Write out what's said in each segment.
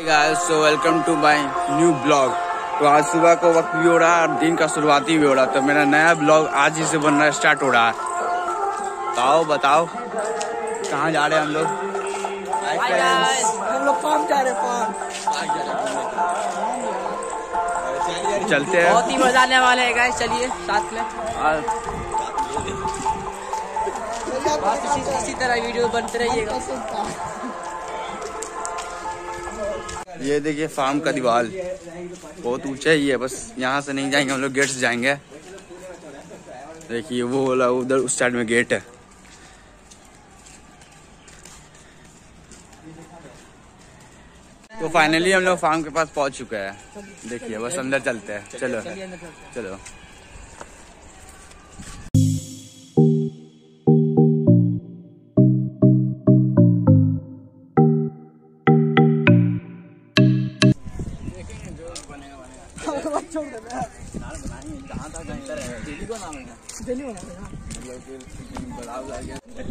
So welcome to my new blog तो आज सुबह को वक्त भी हो रहा है और दिन का शुरुआती भी हो रहा है तो मेरा नया ब्लॉग आज ही से बनना स्टार्ट हो रहा है। तो आओ बताओ कहाँ जा रहे हैं हम लोग? हम लोग फार्म जा रहे फार्म चलते हैं। बहुत ही मज़ा आने वाले हैं गाइस चलिए साथ में। और इसी इसी तरह वीडियो बनते रहिएगा। ये देखिए फार्म का दीवार बहुत ऊँचा ही है, बस यहाँ से नहीं जाएँगे, हम लोग गेट से जाएँगे। देखिए वो वाला, उधर उस साइड में गेट है। तो फाइनली हम लोग फार्म के पास पहुँच चुके हैं। देखिए, बस अंदर चलते हैं। चलो चलो।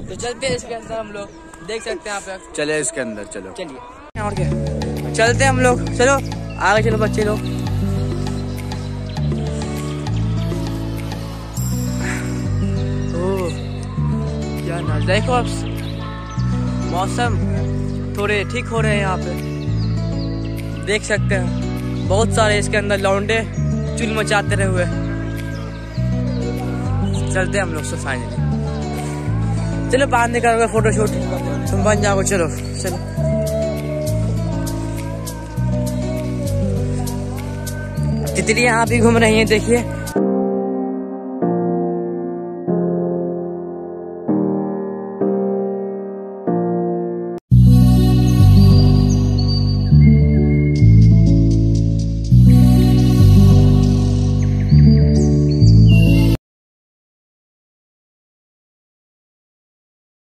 तो चलते हैं इसके अंदर हम लोग देख सकते हैं यहाँ पे चले इसके अंदर चलो। चलिए। और क्या चलते हैं हम लोग। चलो आगे चलो बच्चे लोग। ओह, क्या ना देखो अब मौसम थोड़े ठीक हो रहे हैं यहाँ पे। देख सकते हैं बहुत सारे इसके अंदर लौंडे। चुल मचाते रहे हुए। चलते हम लोग सो फाइनली चलो बाहर निकल गए फ़ोटो शूट तुम बन जाओ चलो। चलो। तितली यहाँ भी घूम रही है, देखिए।